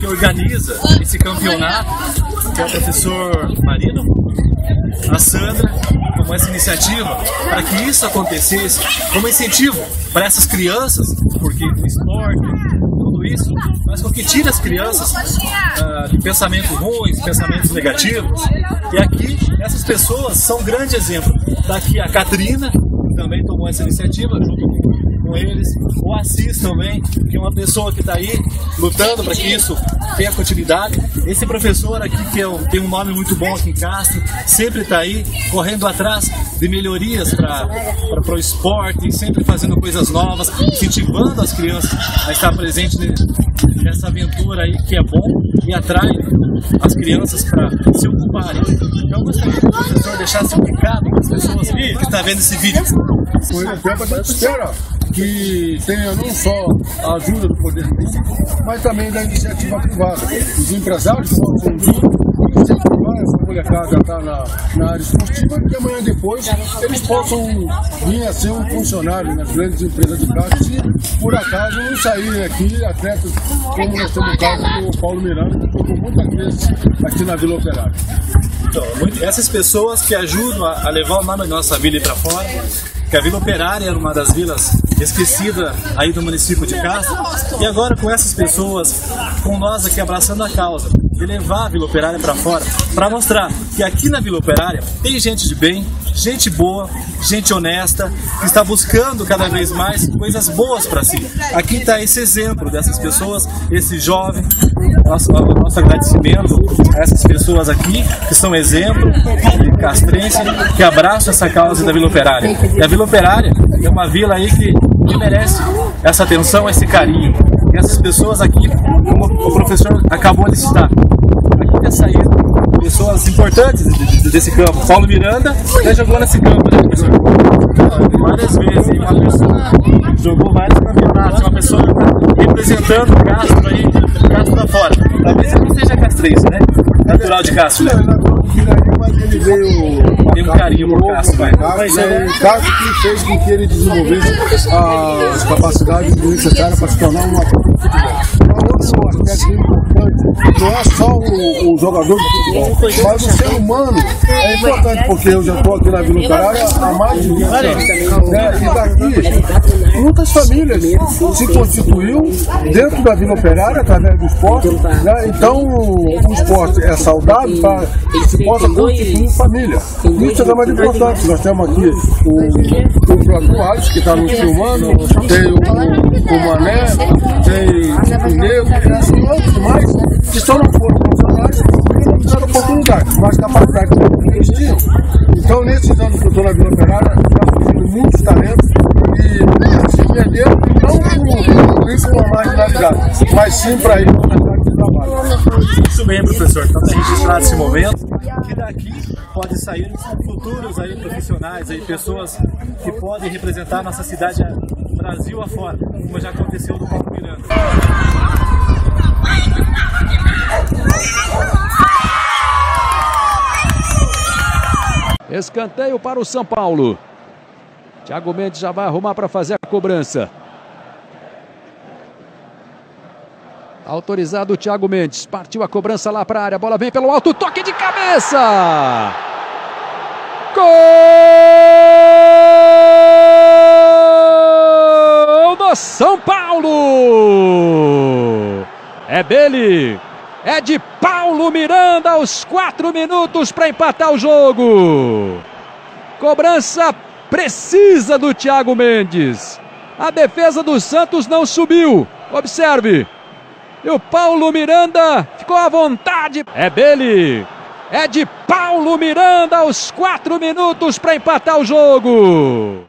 que organiza esse campeonato, que é o professor Marino, a Sandra, como essa iniciativa, para que isso acontecesse, como incentivo para essas crianças, porque o esporte, tudo isso, faz com que tire as crianças uh, de pensamentos ruins, pensamentos negativos. E aqui, essas pessoas são um grande exemplo. Daqui a Catrina, que também tomou essa iniciativa, junto com eles. O Assis também, que é uma pessoa que está aí lutando para que isso tenha continuidade. Esse professor aqui, que é um, tem um nome muito bom aqui em Castro, sempre está aí correndo atrás de melhorias para o esporte, sempre fazendo coisas novas, incentivando as crianças a estar presentes nessa aventura aí que é bom e atrai as crianças para se ocuparem. Então gostaria que o professor deixasse um recado para as pessoas que estão vendo esse vídeo. Foi o tempo da espera que tenha não só a ajuda do poder público, mas também da iniciativa privada. Os empresários possam vir, incentivar essa molecada a estar na, na área esportiva e amanhã depois eles possam vir a ser um funcionário nas grandes empresas de carro se por acaso não saírem aqui atletas como nós temos o caso do Paulo Miranda, que jogou muitas vezes aqui na Vila Operária. Então, essas pessoas que ajudam a, levar o nome da nossa vila para fora, que a Vila Operária era uma das vilas esquecidas aí do município de Castro, e agora com essas pessoas, com nós aqui abraçando a causa, de levar a Vila Operária para fora, para mostrar que aqui na Vila Operária tem gente de bem, gente boa, gente honesta, que está buscando cada vez mais coisas boas para si. Aqui está esse exemplo dessas pessoas, esse jovem, nosso, nosso agradecimento a essas pessoas aqui, que são exemplo de castrense, que abraçam essa causa da Vila Operária. E a Vila Operária é uma vila aí que, que merece essa atenção, esse carinho. E essas pessoas aqui, como o professor acabou de citar, tem saído pessoas importantes desse campo. Paulo Miranda já jogou nesse campo, né, professor? Várias vezes, uma pessoa jogou vários campeonatos, uma pessoa representando o Castro aí, Castro da fora. Talvez ele não seja castrense, né? Natural de Castro, né? ele veio tem carinho por Castro, vai. Mas é um caso que fez com que ele desenvolvesse as capacidades necessárias para se tornar uma futebol. Aspecto importante não é só o, o jogador de futebol, mas o ser humano é importante, porque eu já estou aqui na Vila Operária há mais de 20 anos. Né? E daqui, muitas famílias se constituiu dentro da Vila Operária através do esporte. Né? Então, o esporte é saudável para que se possa constituir família. Isso é mais importante. Nós temos aqui o, o próprio Alisson, que está nos filmando, tem o, o Mané, tinham. Então, nesses anos que eu estou na Vila Operária, já surgiram muitos talentos e se perderam não por isso uma marginalidade, mas sim para ir isso bem, professor. Então está registrado esse momento. Que daqui pode sair futuros aí profissionais, aí, pessoas que podem representar nossa cidade Brasil afora, como já aconteceu no Paulo Miranda. Escanteio para o São Paulo. Thiago Mendes já vai arrumar para fazer a cobrança. Autorizado o Thiago Mendes. Partiu a cobrança lá para a área. Bola vem pelo alto. Toque de cabeça. Gol do São Paulo. É dele. É de Paulo Miranda aos quatro minutos para empatar o jogo. Cobrança precisa do Thiago Mendes. A defesa do Santos não subiu. Observe. E o Paulo Miranda ficou à vontade. É dele. É de Paulo Miranda aos quatro minutos para empatar o jogo.